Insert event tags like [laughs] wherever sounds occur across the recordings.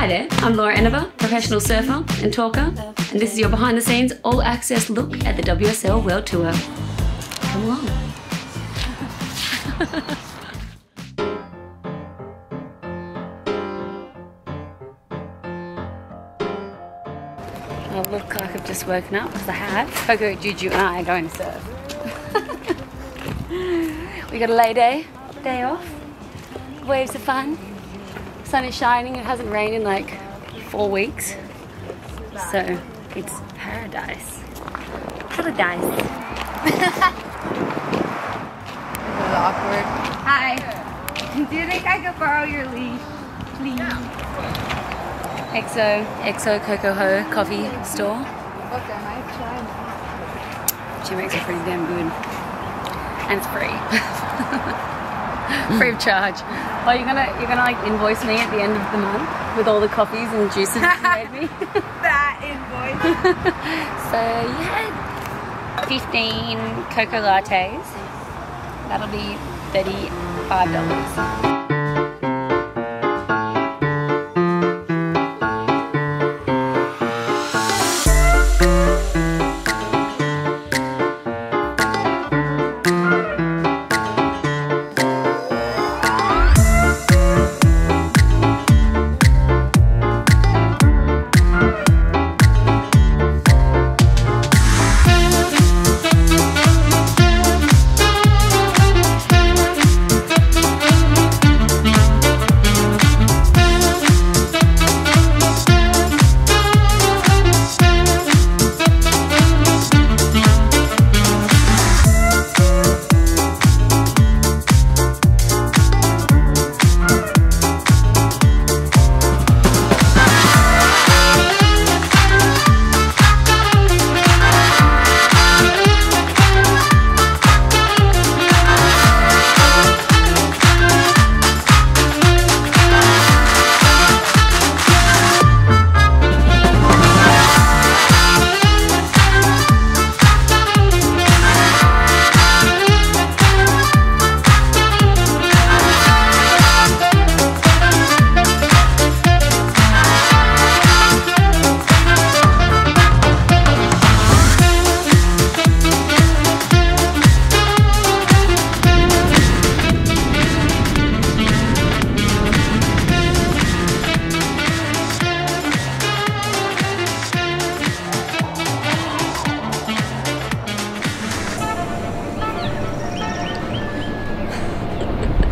Hi there, I'm Laura Enever, professional surfer and talker, and this is your behind the scenes all access look at the WSL World Tour. Come along. [laughs] I look like I've just woken up because I have. Coco, Juju, and I are going to surf. [laughs] we got a lay day, day off. Waves are fun. Sun is shining. It hasn't rained in like four weeks. So it's paradise. Paradise. awkward. Hi. Do you think I could borrow your leash, please? EXO, EXO Coco Ho coffee store. Okay, I She makes it pretty damn good. And it's free. [laughs] [laughs] free of charge. Well, you're gonna you're gonna like invoice me at the end of the month with all the coffees and juices you made me. [laughs] that invoice. [laughs] so you had 15 cocoa lattes. That'll be $35.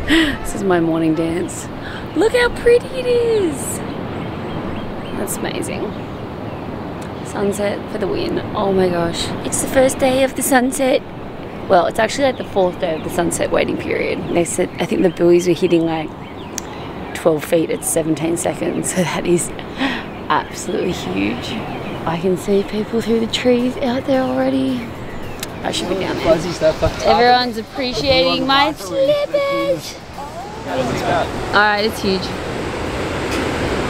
This is my morning dance. Look how pretty it is. That's amazing. Sunset for the win. Oh my gosh. It's the first day of the sunset. Well, it's actually like the fourth day of the sunset waiting period. They said, I think the buoys were hitting like 12 feet at 17 seconds. [laughs] So that is absolutely huge. I can see people through the trees out there already. I should be down there. Fuzzy stuff. Everyone's appreciating my slippers. Alright, it's huge.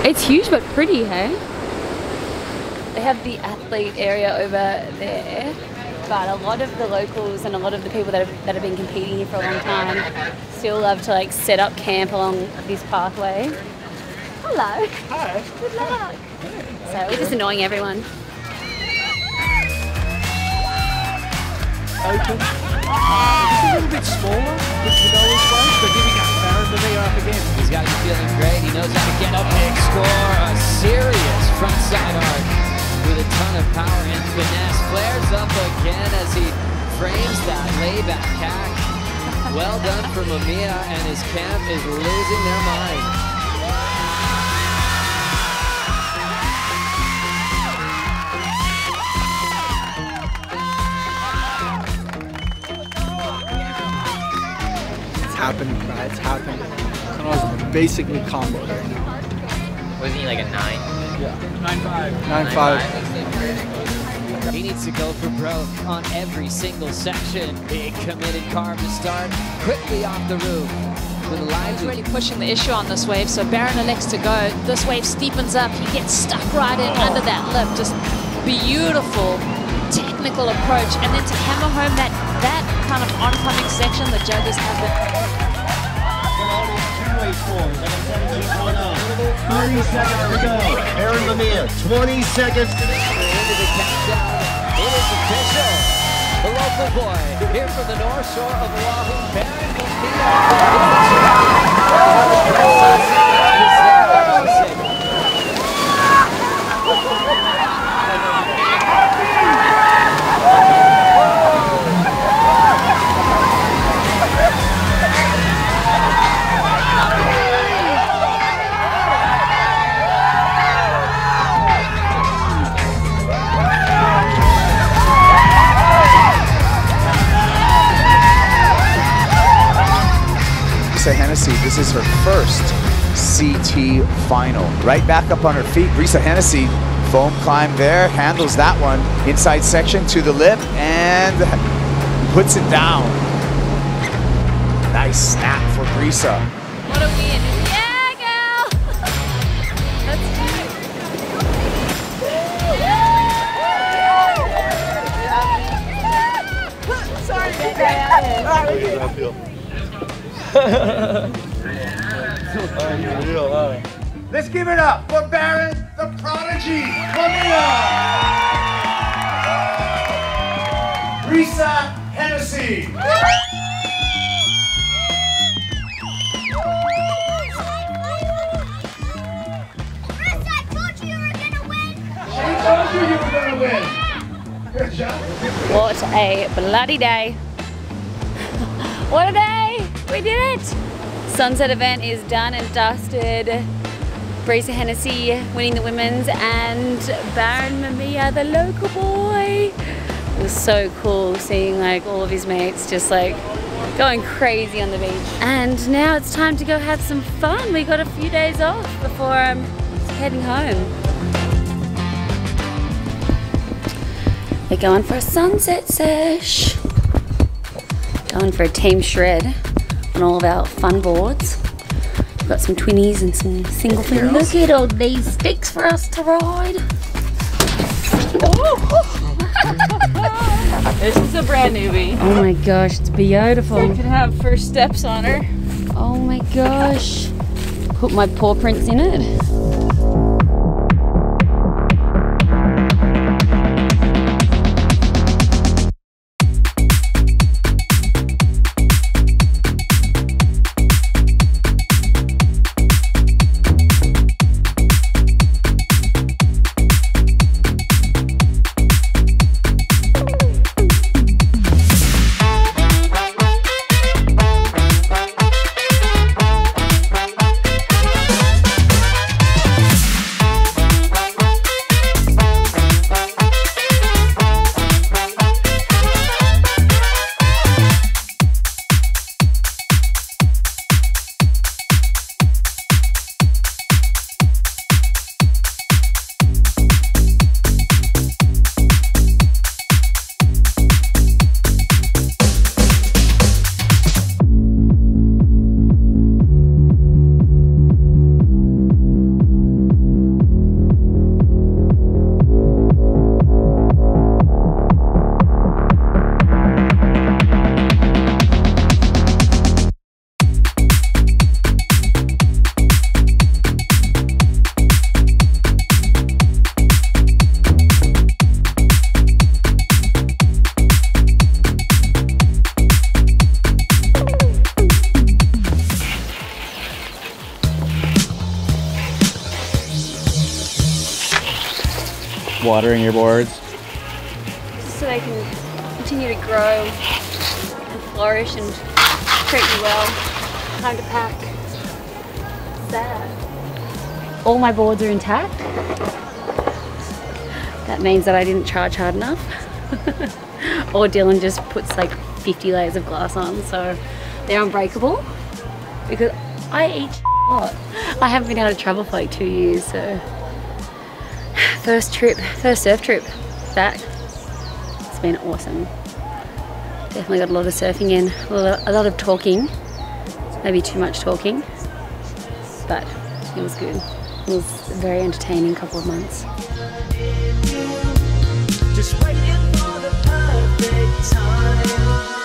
It's huge but pretty, hey? They have the athlete area over there, but a lot of the locals and a lot of the people that have, that have been competing here for a long time still love to like set up camp along this pathway. Hello. Hi. Good luck. So we're just annoying everyone. Open. It's a little bit smaller the Noah's place, but here we go. Barron Demir up again. He's got it feeling great. He knows how to get up and score a serious frontside arc with a ton of power and finesse. Flares up again as he frames that layback hack. Well done for Mamiya, and his camp is losing their mind. It's happening. It's happening. Connors basically combo right now. Wasn't he like a nine? Yeah. 9-5. 9-5. He needs to go for broke on every single section. Big committed carve to start. Quickly off the roof. With He's really pushing the issue on this wave, so Barron elects to go. This wave steepens up. He gets stuck right in oh. under that lip. Just beautiful, technical approach. And then to hammer home that, that kind of oncoming section, the judges have it. 30 seconds to go. Aaron Mamiya, 20 seconds. Into the countdown. It is official. The local boy here from the North Shore of Oahu, Hennessy, this is her first CT final. Right back up on her feet. Brisa Hennessy, foam climb there, handles that one. Inside section to the lip and puts it down. Nice snap for Brisa. What a win. Yeah, girl. That's [laughs] cute. [laughs] Let's give it up for Barron the Prodigy Mamiya. Risa Hennessy. She told you you were going to win. Good job. What a bloody day. [laughs] what a day. We did it. Sunset event is done and dusted. Brisa Hennessy winning the women's and Barron Mamiya, the local boy. It was so cool seeing like all of his mates just like going crazy on the beach. And now it's time to go have some fun. We got a few days off before I'm heading home. We're going for a sunset sesh. Going for a team shred on all of our fun boards. We've got some twinnies and some single fin. Look at all these sticks for us to ride. [laughs] This is a brand newbie. Oh my gosh, it's beautiful. You could have first steps on her. Oh my gosh. Put my paw prints in it. Watering your boards. so they can continue to grow and flourish and treat you well. Time to pack. Sad. All my boards are intact. That means that I didn't charge hard enough. [laughs] or Dylan just puts like 50 layers of glass on, so they're unbreakable. Because I eat a lot. I haven't been out of travel for like two years, so first trip, first surf trip back. It's been awesome. Definitely got a lot of surfing in, a lot, of talking, maybe too much talking, but it was good. It was a very entertaining couple of months. Just waiting for the perfect time.